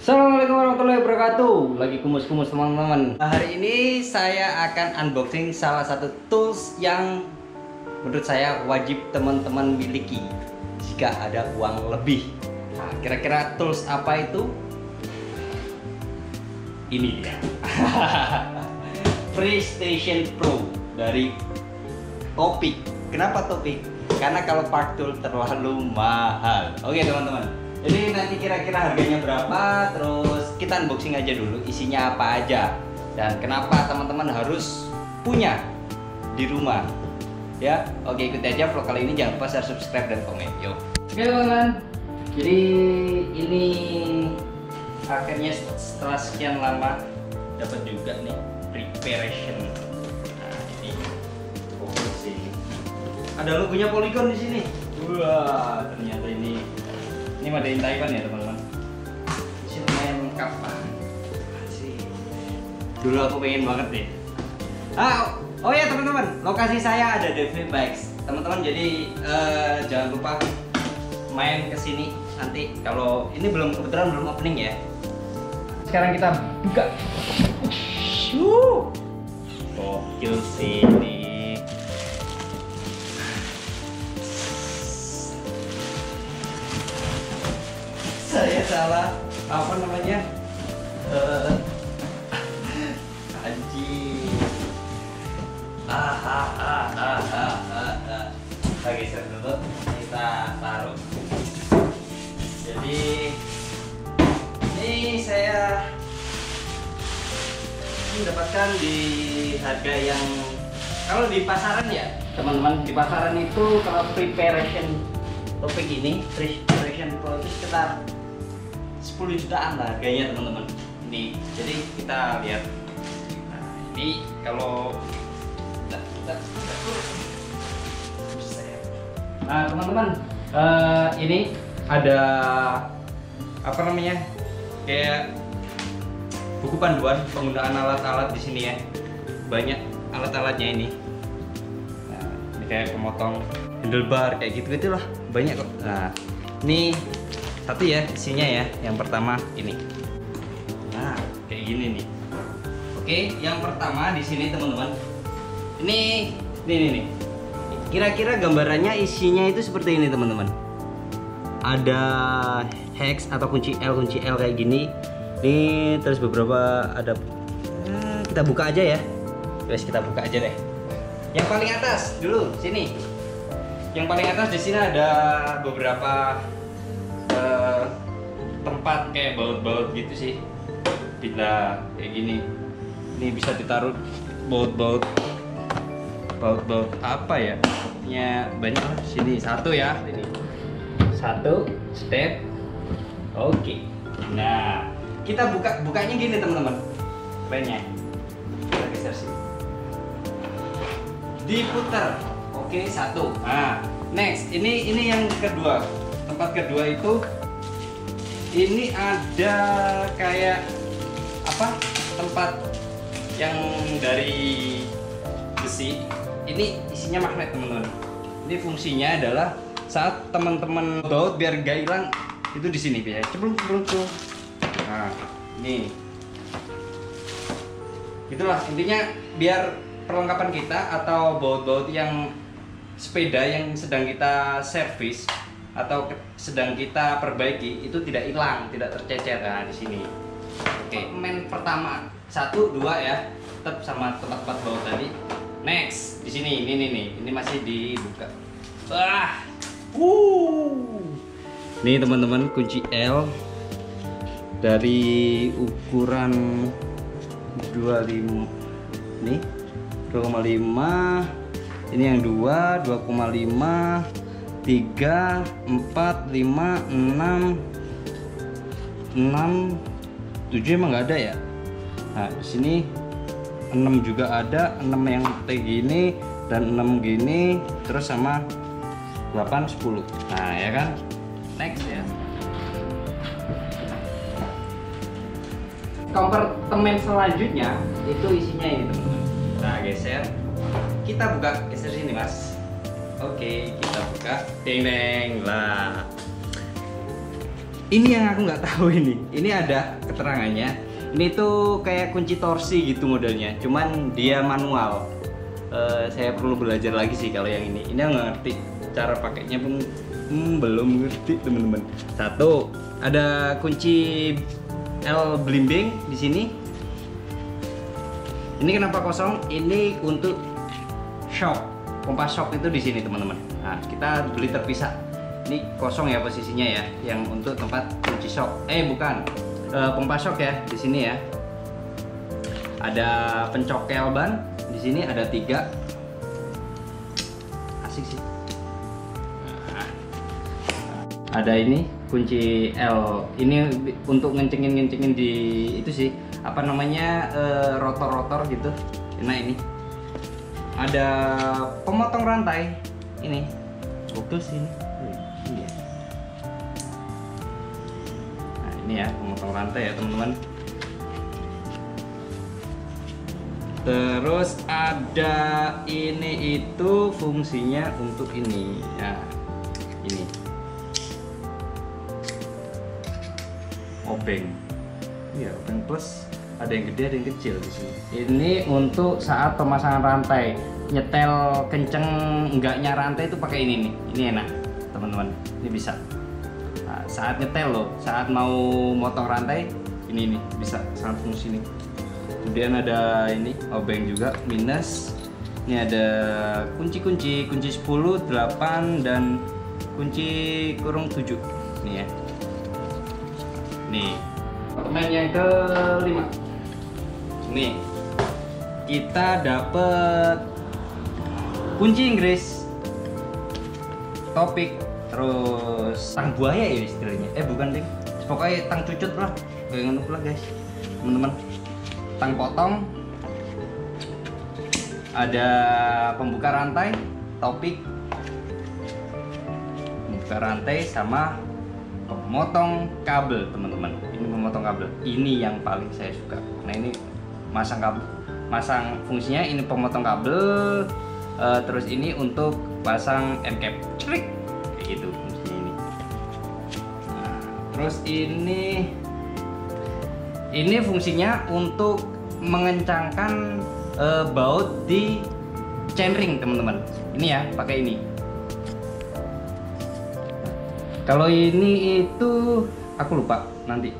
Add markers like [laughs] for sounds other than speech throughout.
Assalamualaikum warahmatullahi wabarakatuh. Lagi kumus-kumus teman-teman. Nah, Hari ini saya akan unboxing salah satu tools yang Menurut saya wajib teman-teman miliki Jika ada uang lebih. Nah kira-kira tools apa itu? Ini dia. [laughs] PlayStation Pro dari Topik Kenapa Topik? Karena kalau part tool terlalu mahal. Oke teman-teman jadi nanti kira-kira harganya berapa, terus kita unboxing aja dulu isinya apa aja dan kenapa teman-teman harus punya di rumah. Ya, oke ikuti aja vlog kali ini jangan lupa share, subscribe dan komen. Yuk. Oke teman-teman. Jadi ini akhirnya setelah sekian lama dapat juga nih preparation. Nah ini sih. Ada logonya Polygon di sini. Wah ternyata ini ini made in Taiwan ya teman-teman? Sih lumayan lengkap lah sih dulu aku pengen banget deh. Ah oh ya teman-teman. Lokasi saya ada di Bikes. Teman-teman jadi uh, jangan lupa main ke sini nanti. Kalau ini belum kebetulan belum opening ya. Sekarang kita buka. Gokil sih salah apa namanya? Uh, anjing. Ah ah ah ah ah ah ah. Lagi dulu kita taruh. Jadi ini saya mendapatkan di harga yang kalau di pasaran ya teman-teman di pasaran itu kalau preparation topik ini preparation pro itu sekitar 10 jutaan lah harganya teman-teman. Ini jadi kita lihat. Nah ini kalau nah teman-teman uh, ini ada apa namanya kayak buku panduan penggunaan alat-alat di sini ya. Banyak alat-alatnya ini. Nah, ini kayak pemotong handlebar kayak gitu gitulah banyak kok. Nah ini satu ya isinya ya yang pertama ini. Nah kayak gini nih. Oke yang pertama di sini teman-teman. Ini ini nih, kira-kira gambarannya isinya itu seperti ini teman-teman. Ada hex atau kunci L kunci L kayak gini. Ini terus beberapa ada eh, kita buka aja ya. Guys kita buka aja deh. Yang paling atas dulu sini. Yang paling atas di sini ada beberapa tempat kayak baut-baut gitu sih. Bila kayak gini. Ini bisa ditaruh baut-baut. Baut-baut apa ya? Nya banyak sini. Satu ya ini. Satu step. Oke. Okay. nah kita buka bukanya gini teman-teman. Kerennya kita geser sini. Diputar. Oke okay, satu. Nah next. Ini ini yang kedua. Tempat kedua itu ini ada kayak apa tempat yang dari besi. Ini isinya magnet teman-teman. Ini fungsinya adalah saat teman-teman baut biar gak hilang itu di sini biar ceplung ceplung ceplung. Nah ini. Itulah intinya biar perlengkapan kita atau baut-baut yang sepeda yang sedang kita servis atau sedang kita perbaiki itu tidak hilang, tidak tercecer. Nah di sini. Oke, main pertama. Satu dua ya, tetap sama tempat-tempat bawah tadi. Next di sini. Ini nih nih, ini masih dibuka. Wah, uh, ini teman-teman kunci L dari ukuran 25 nih 2,5 ini yang 2 2,5 3 4 5 6 6 7 emang nggak ada ya? Nah di sini 6 juga ada 6 yang kayak gini dan 6 gini terus sama 8 10 nah ya kan? Next ya. Kompartemen selanjutnya itu isinya ini teman-teman. Nah geser. Kita buka geser sini mas. Oke, kita Deng deng lah. ini yang aku nggak tahu ini. Ini ada keterangannya. Ini tuh kayak kunci torsi gitu modelnya. Cuman dia manual. Eh, saya perlu belajar lagi sih kalau yang ini. Ini nggak ngerti cara pakainya pun hmm, belum ngerti teman-teman. Satu ada kunci L blimbing di sini. Ini kenapa kosong? Ini untuk shock pompa shock itu di sini teman-teman nah kita beli terpisah. Ini kosong ya posisinya ya yang untuk tempat kunci shock. Eh bukan. Eh, pompa shock ya di sini ya. Ada pencokel ban di sini ada tiga. Asik sih. Nah, ada ini kunci L. Ini untuk ngencengin ngencengin di itu sih apa namanya eh, rotor-rotor gitu. Nah ini. Ada pemotong rantai ini gokil sih ini Wih, ini ya. nah ini ya pemotong rantai ya teman-teman Terus ada ini itu fungsinya untuk ini. Ya, ini. Obeng. Iya, obeng plus ada yang gede ada yang kecil di sini. Ini untuk saat pemasangan rantai. Nyetel kenceng enggaknya rantai itu pakai ini nih. Ini enak, teman-teman. Ini bisa. Nah, saat nyetel loh, saat mau motong rantai, ini nih bisa sangat fungsi nih kemudian ada ini obeng juga minus ini ada kunci-kunci kunci 10 8 dan kunci kurung 7 nih ya nih apartemen yang kelima nih kita dapat kunci Inggris. Topik terus tang buaya ya istilahnya. Eh bukan deh pokoknya tang cucut lah. Jangan lupa lah guys. Teman-teman. Tang potong. Ada pembuka rantai topik. Pembuka rantai sama pemotong kabel teman-teman. Ini pemotong kabel. Ini yang paling saya suka. Nah ini masang kabel masang fungsinya ini pemotong kabel eh, terus ini untuk pasang end cap. Crik. kayak gitu fungsinya ini. Nah, terus ini ini fungsinya untuk mengencangkan eh, baut di chainring teman-teman. Ini ya pakai ini. Kalau ini itu aku lupa nanti.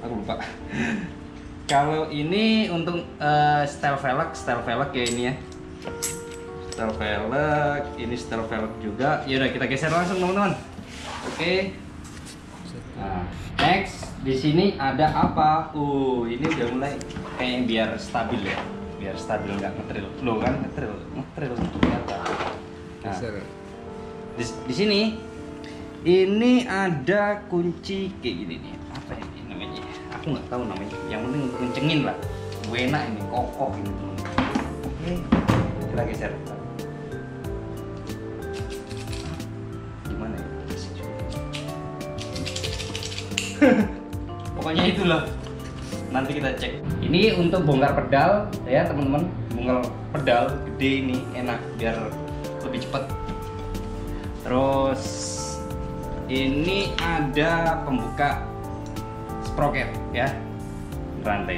Aku lupa [laughs] kalau ini untuk eh, style velg style velg ya ini ya style velg ini style velg juga yaudah kita geser langsung teman-teman oke Nah, next di sini ada apa? Uh, ini udah mulai kayak biar stabil ya, biar stabil nggak ngetril. Lo kan ngetril, ngetril ternyata. Nah, di, di sini ini ada kunci kayak gini nih. Aku nggak tahu namanya. Yang penting untuk kencengin lah. Enak ini, kokoh ini teman. Oke, kita geser. Gimana ya? [laughs] Pokoknya itulah nanti kita cek ini untuk bongkar pedal ya teman-teman bongkar pedal gede ini enak biar lebih cepat terus ini ada pembuka sprocket ya. Rantai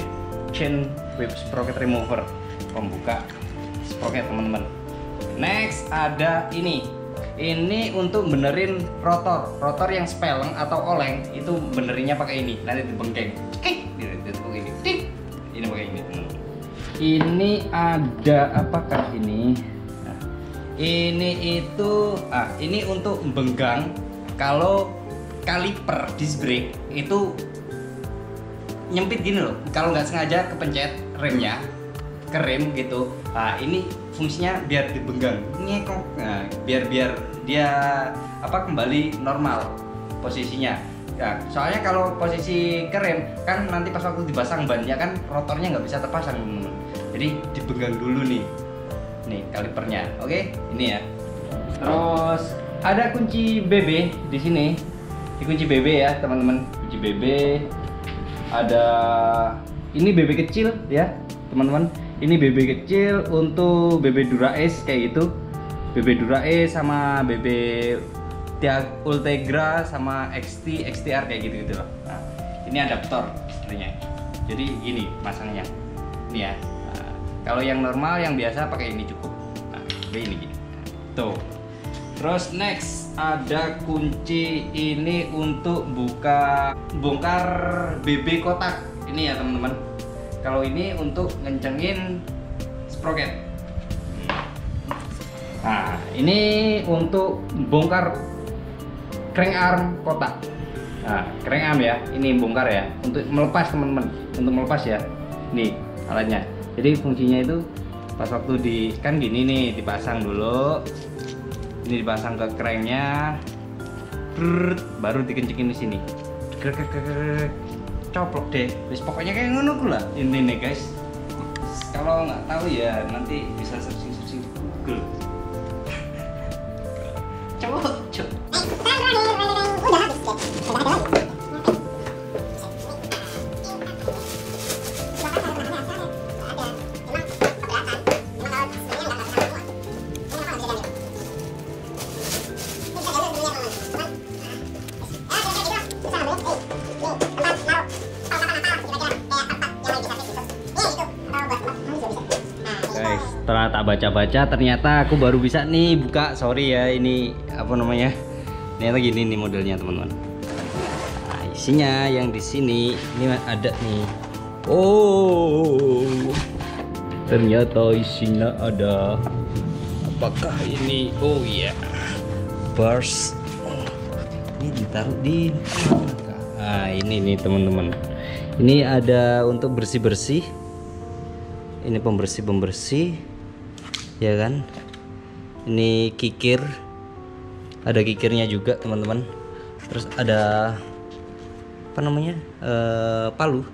chain whip sprocket remover. Pembuka sprocket teman-teman. Next ada ini. Ini untuk benerin rotor. Rotor yang speleng atau oleng itu benerinnya pakai ini. Nanti dibengkeng begini. Tik. ini. Pakai ini ini ada apakah ini? Ini itu ah ini untuk benggang. Kalau kaliper disc brake itu nyempit gini loh. Kalau nggak sengaja kepencet remnya ke rem gitu. Nah ini fungsinya biar dibenggang. Ngekok. Nah, biar biar dia apa kembali normal posisinya. Ya soalnya kalau posisi ke rem kan nanti pas waktu dipasang bannya kan rotornya nggak bisa terpasang. Jadi dibenggang dulu nih. Nih kalipernya. Oke ini ya. Terus ada kunci BB di sini. Di kunci BB ya teman-teman. Kunci BB ada ini BB kecil ya teman-teman ini BB kecil untuk BB Dura S kayak gitu BB Dura S sama BB Ultegra sama XT, XTR kayak gitu gitu loh. Nah, ini adaptor sebenarnya. Jadi gini masangnya. Ini ya. Nah, kalau yang normal yang biasa pakai ini cukup. Nah, ini gini. Tuh. Terus next ada kunci ini untuk buka bongkar BB kotak. Ini ya teman-teman. Kalau ini untuk ngencengin sprocket. Nah, ini untuk bongkar crank arm kotak. Nah, crank arm ya, ini bongkar ya, untuk melepas teman-teman, untuk melepas ya. Nih alatnya. Jadi fungsinya itu pas waktu di kan gini nih dipasang dulu. Ini dipasang ke cranknya, baru dikencengin di sini. Coplok deh. Wis pokoknya kayak ngono lah intinya guys. Kalau nggak tahu ya nanti bisa searching baca-baca ternyata aku baru bisa nih buka. Sorry ya, ini apa namanya? Ternyata gini nih modelnya, teman-teman. Nah, isinya yang di sini ini ada nih. Oh. Ternyata isinya ada apakah ini? Oh iya. Bars. Ini ditaruh di Nah, ini nih teman-teman. Ini ada untuk bersih-bersih ini pembersih pembersih ya kan? Ini kikir. Ada kikirnya juga teman-teman. Terus ada apa namanya? Eh, palu.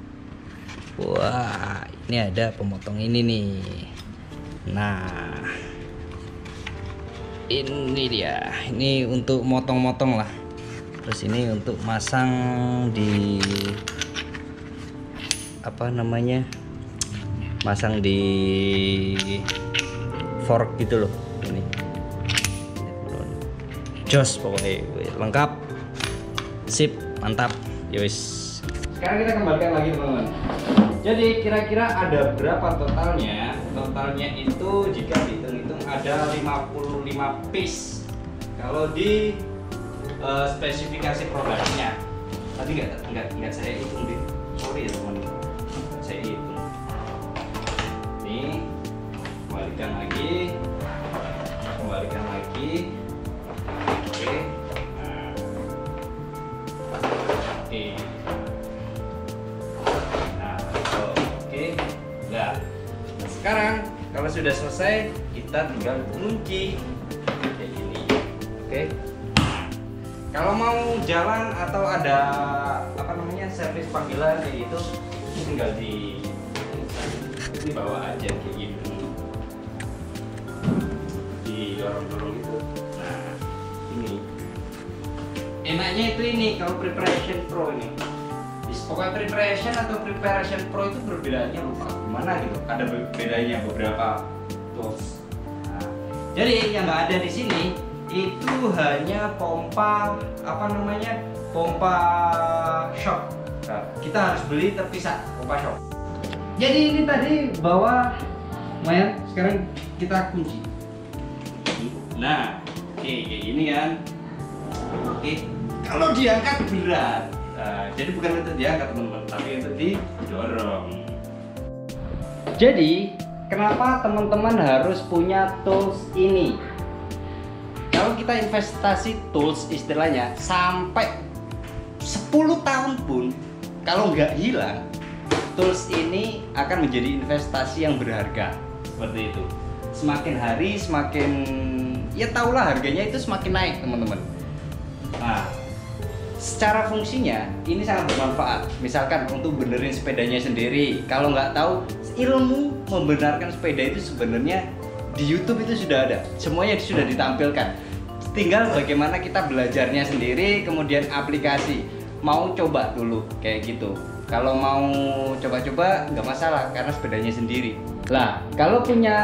Wah ini ada pemotong ini nih. Nah ini dia. Ini untuk motong-motong lah. Terus ini untuk masang di apa namanya? Masang di fork gitu loh. Ini. Jos pokoknya. Lengkap. Sip mantap. Yowis sekarang kita kembalikan lagi teman-teman. Jadi kira-kira ada berapa totalnya? Totalnya itu jika dihitung-hitung ada 55 piece. Kalau di eh, spesifikasi produknya tadi nggak nggak nggak saya hitung deh. Sorry ya teman-teman kembalikan lagi. Kembalikan lagi. Oke. Nah. oke. Nah oke. Udah Nah, sekarang kalau sudah selesai kita tinggal kunci kayak gini. Oke. Kalau mau jalan atau ada apa namanya servis panggilan kayak gitu tinggal di ini bawa aja kayak gitu ini. Enaknya itu ini kalau preparation pro ini. Pokoknya preparation atau preparation pro itu perbedaannya lupa. Gimana gitu? Ada be- bedanya beberapa tools. Nah, jadi yang nggak ada di sini itu hanya pompa apa namanya pompa shock Nah, kita harus beli terpisah pompa shock jadi ini tadi bawa lumayan sekarang kita kunci nah oke kayak gini kan. Oke kalau diangkat berat. Nah, jadi bukan untuk diangkat teman-teman tapi untuk didorong. Jadi kenapa teman-teman harus punya tools ini? Kalau kita investasi tools istilahnya sampai 10 tahun pun kalau nggak hilang tools ini akan menjadi investasi yang berharga. Seperti itu. Semakin hari semakin ya tahulah harganya itu semakin naik teman-teman. Nah secara fungsinya ini sangat bermanfaat. Misalkan untuk benerin sepedanya sendiri. Kalau nggak tahu ilmu membenarkan sepeda itu sebenarnya di YouTube itu sudah ada. Semuanya sudah ditampilkan. Tinggal bagaimana kita belajarnya sendiri kemudian aplikasi. Mau coba dulu kayak gitu. Kalau mau coba-coba nggak masalah karena sepedanya sendiri. Lah kalau punya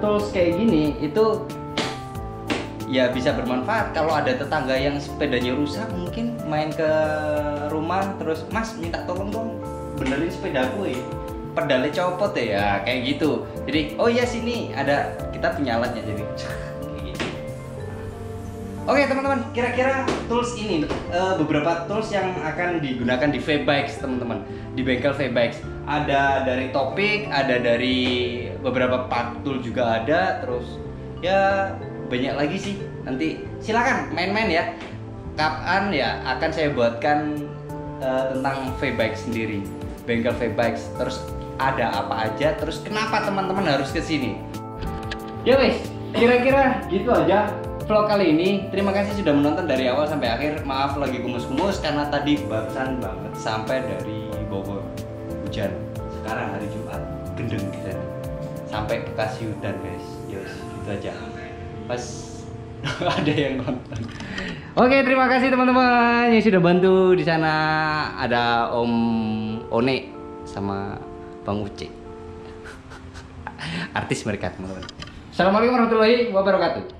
tools kayak gini itu ya bisa bermanfaat. Kalau ada tetangga yang sepedanya rusak mungkin main ke rumah terus mas minta tolong dong benerin sepedaku ya. Pedalnya copot ya, ya kayak gitu. Jadi oh iya sini ada kita punya alatnya jadi. [laughs] Oke teman-teman kira-kira tools ini uh, beberapa tools yang akan digunakan di V-Bikes teman-teman. Di bengkel V-Bikes. Ada dari topik ada dari beberapa part tool juga ada terus ya banyak lagi sih. Nanti silakan main-main ya. Kapan ya akan saya buatkan uh, tentang V-Bike sendiri? Bengkel V-Bikes. Terus ada apa aja? Terus kenapa teman-teman harus ke sini? Ya wes kira-kira gitu aja vlog kali ini. Terima kasih sudah menonton dari awal sampai akhir. Maaf lagi kumus-kumus karena tadi barusan banget sampai dari Bogor. Hujan. Sekarang hari Jumat gendeng kita. Sampai Bekasi hutan guys. Yos gitu aja pas [laughs] ada yang nonton. Oke, terima kasih teman-teman yang sudah bantu di sana. Ada Om One sama Bang Uci. [laughs] Artis mereka teman-teman. Assalamualaikum warahmatullahi wabarakatuh.